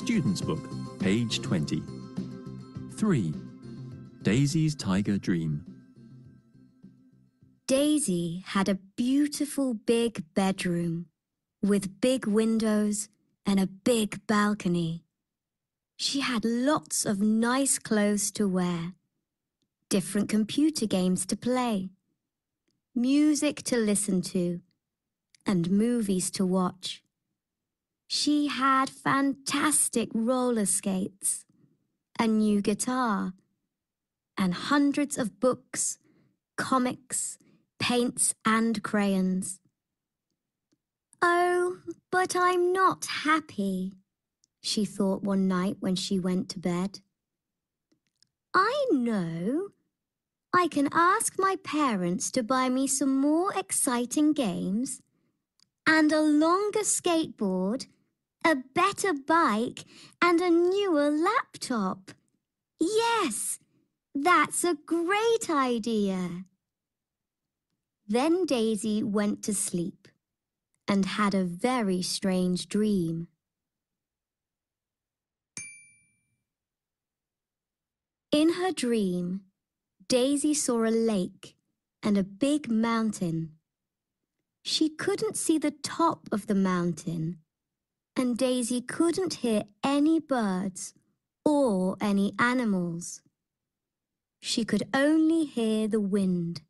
Student's Book, page 20. 3. Daisy's Tiger Dream. Daisy had a beautiful big bedroom with big windows and a big balcony. She had lots of nice clothes to wear, different computer games to play, music to listen to, and movies to watch. She had fantastic roller skates, a new guitar, and hundreds of books, comics, paints, and crayons. Oh, but I'm not happy, she thought one night when she went to bed. I know. I can ask my parents to buy me some more exciting games and a longer skateboard a better bike, and a newer laptop. Yes, that's a great idea. Then Daisy went to sleep and had a very strange dream. In her dream, Daisy saw a lake and a big mountain. She couldn't see the top of the mountain and Daisy couldn't hear any birds or any animals. She could only hear the wind.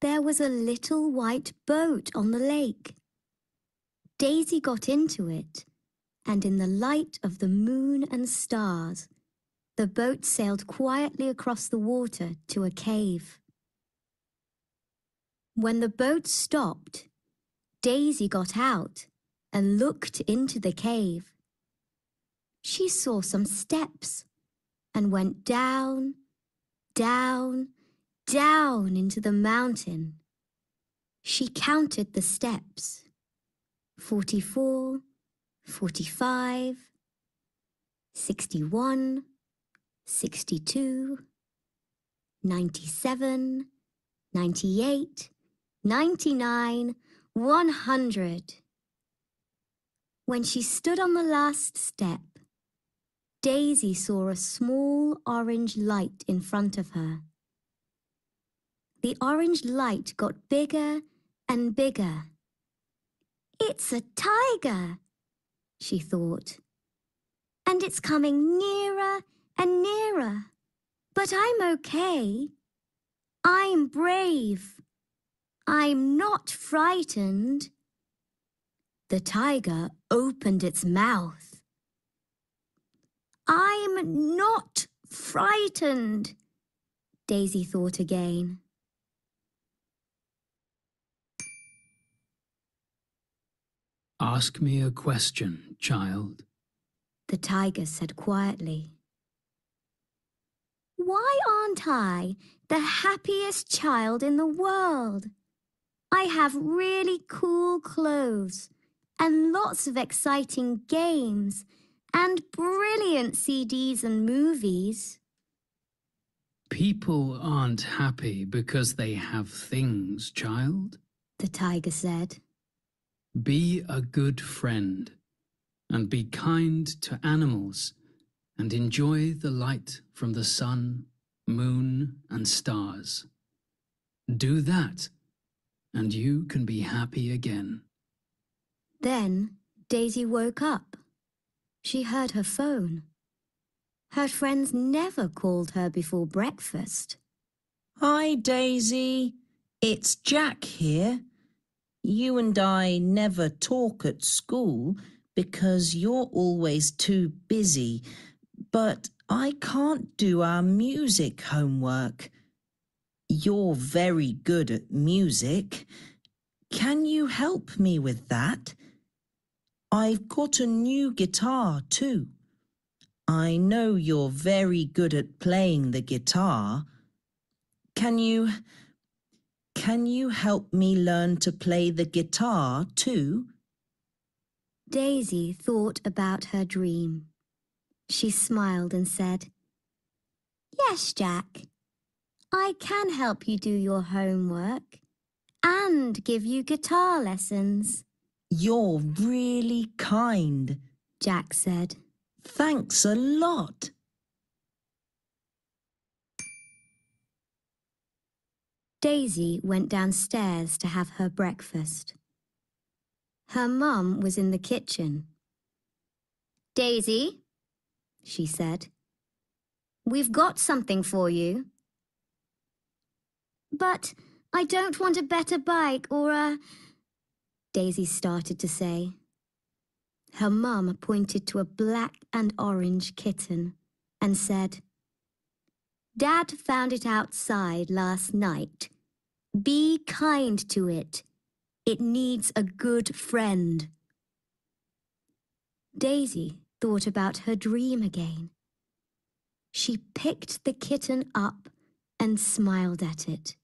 There was a little white boat on the lake. Daisy got into it, and in the light of the moon and stars, the boat sailed quietly across the water to a cave. When the boat stopped, Daisy got out and looked into the cave. She saw some steps and went down, down, down into the mountain. She counted the steps. Forty-four, forty-five, sixty-one, sixty-two, ninety-seven, ninety-eight, ninety-nine, one hundred. When she stood on the last step, Daisy saw a small orange light in front of her. The orange light got bigger and bigger. It's a tiger, she thought. And it's coming nearer and nearer. But I'm okay. I'm brave. I'm not frightened. The tiger opened its mouth. I'm not frightened, Daisy thought again. Ask me a question, child, the tiger said quietly. Why aren't I the happiest child in the world? I have really cool clothes and lots of exciting games and brilliant CDs and movies. People aren't happy because they have things, child, the tiger said. Be a good friend and be kind to animals and enjoy the light from the sun, moon and stars. Do that and you can be happy again. Then Daisy woke up. She heard her phone. Her friends never called her before breakfast. Hi, Daisy. It's Jack here. You and I never talk at school because you're always too busy, but I can't do our music homework. You're very good at music. Can you help me with that? I've got a new guitar too. I know you're very good at playing the guitar. Can you... Can you help me learn to play the guitar too? Daisy thought about her dream. She smiled and said, Yes, Jack. I can help you do your homework and give you guitar lessons. You're really kind, Jack said. Thanks a lot. Daisy went downstairs to have her breakfast. Her mum was in the kitchen. Daisy, she said, we've got something for you. But I don't want a better bike or a... Daisy started to say. Her mum pointed to a black and orange kitten and said, Dad found it outside last night. Be kind to it. It needs a good friend. Daisy thought about her dream again. She picked the kitten up and smiled at it.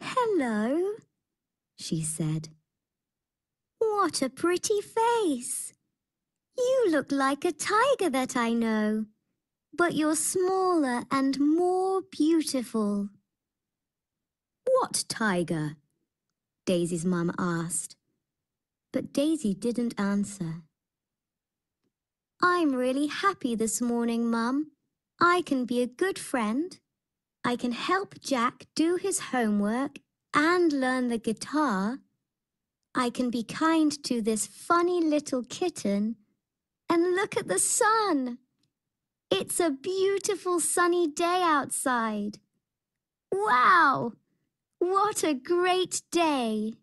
Hello, she said. What a pretty face. You look like a tiger that I know, but you're smaller and more beautiful. What tiger? Daisy's mum asked. But Daisy didn't answer. I'm really happy this morning, Mum. I can be a good friend. I can help Jack do his homework and learn the guitar. I can be kind to this funny little kitten and look at the sun. It's a beautiful sunny day outside. Wow! What a great day!